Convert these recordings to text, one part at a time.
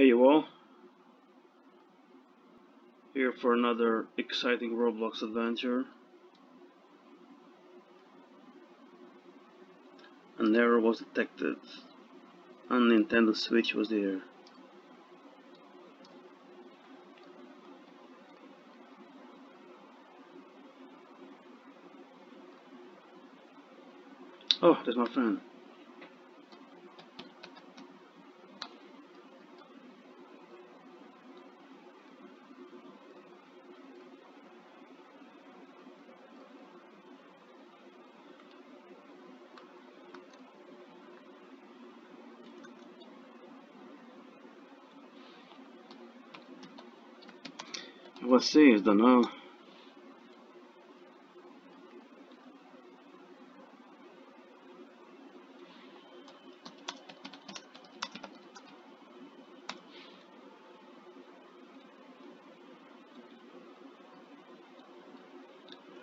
Hey you all, here for another exciting Roblox adventure. An error was detected, and Nintendo Switch was there. Oh, there's my friend. Vocês, don't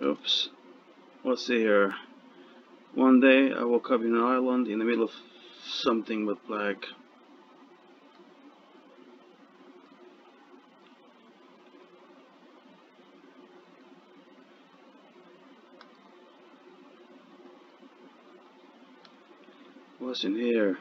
Oops. Let's see here. One day I woke up in an island in the middle of something with black. What's in here?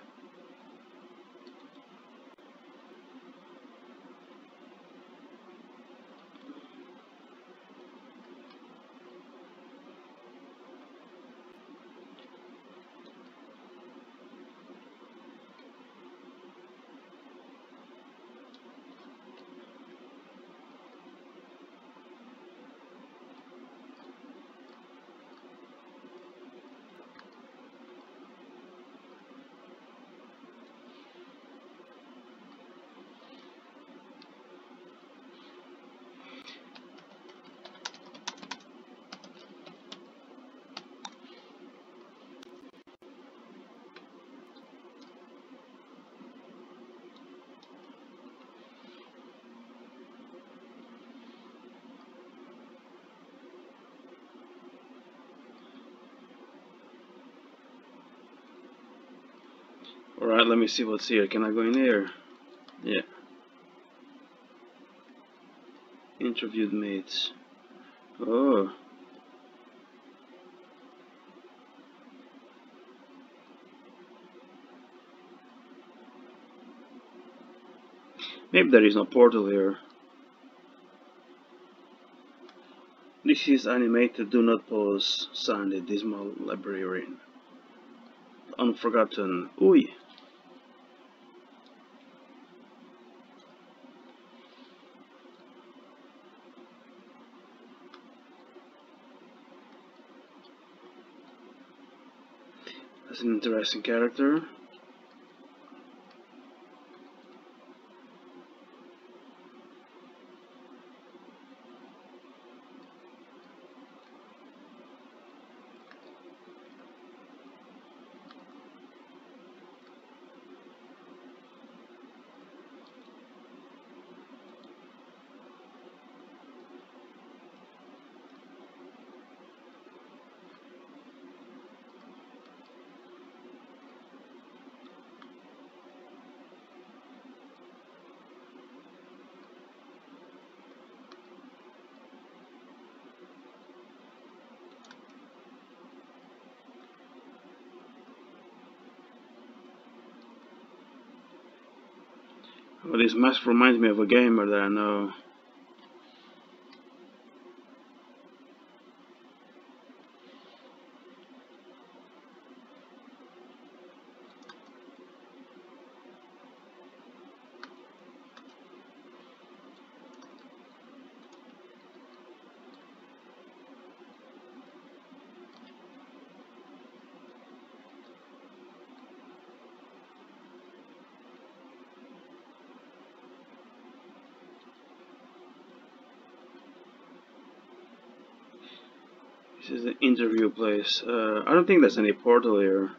Alright, let me see what's here. Can I go in here? Yeah. Interviewed mates. Oh. Maybe there is no portal here. This is animated do not pause signed a dismal librarian. Unforgotten. Ui. That's an interesting character. This mask reminds me of a gamer that I know. This is the interview place. Uh, I don't think there's any portal here.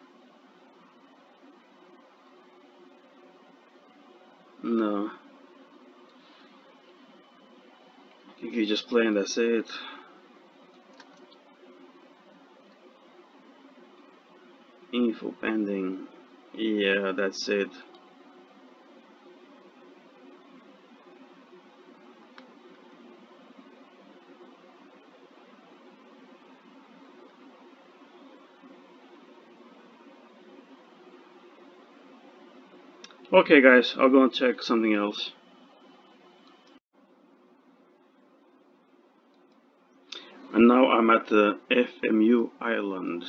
No. I think you just play and that's it. Info pending. Yeah, that's it. Okay guys, I'll go and check something else. And now I'm at the FMU Island.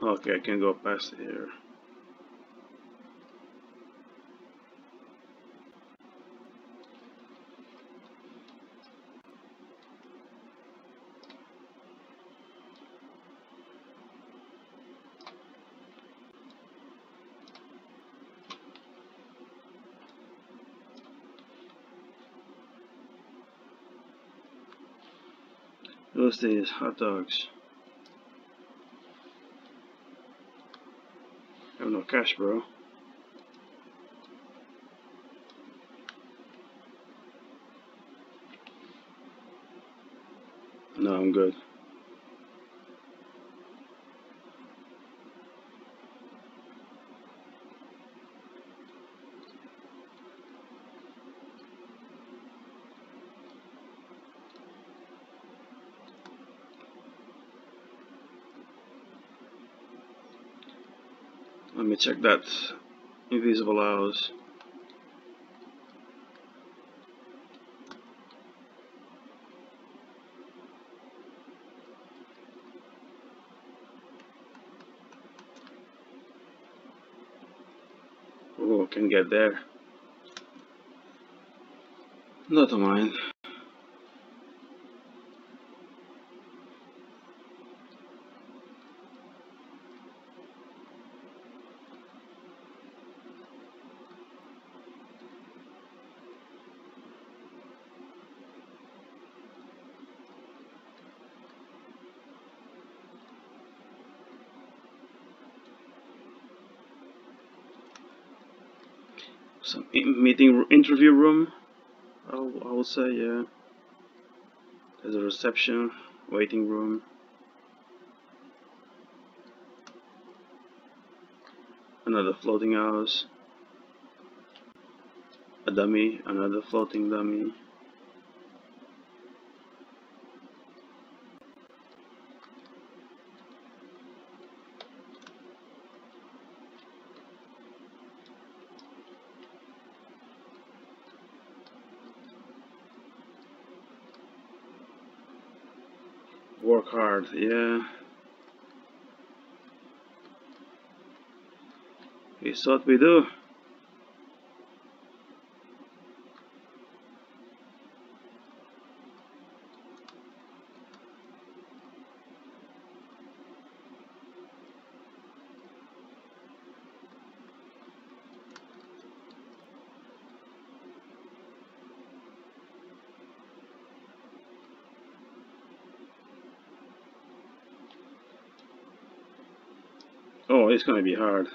Okay, I can go past here. Those days, hot dogs. have no cash, bro. No, I'm good. Let me check that invisible hours. Oh, can get there. Not mine. Some meeting interview room. I would say yeah. There's a reception waiting room. Another floating house. A dummy another floating dummy Work hard, yeah. It's what we do. Oh, it's gonna be hard.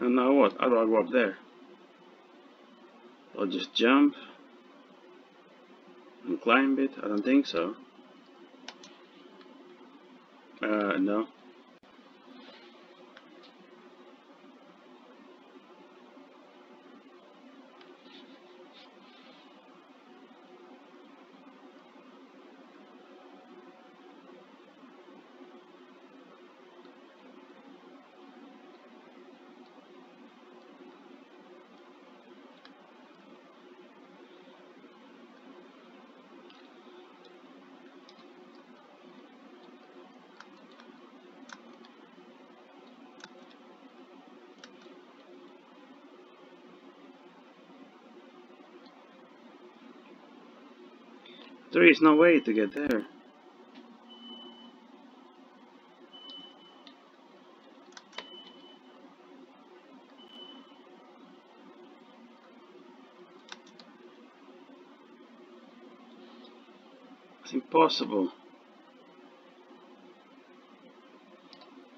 And now what? How do I go up there? I'll just jump and climb it? I don't think so. Uh, no. There is no way to get there. It's impossible.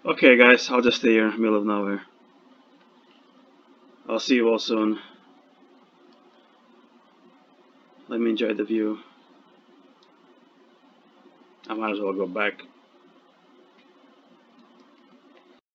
Okay guys, I'll just stay here, in the middle of nowhere. I'll see you all soon. Let me enjoy the view. I might as well go back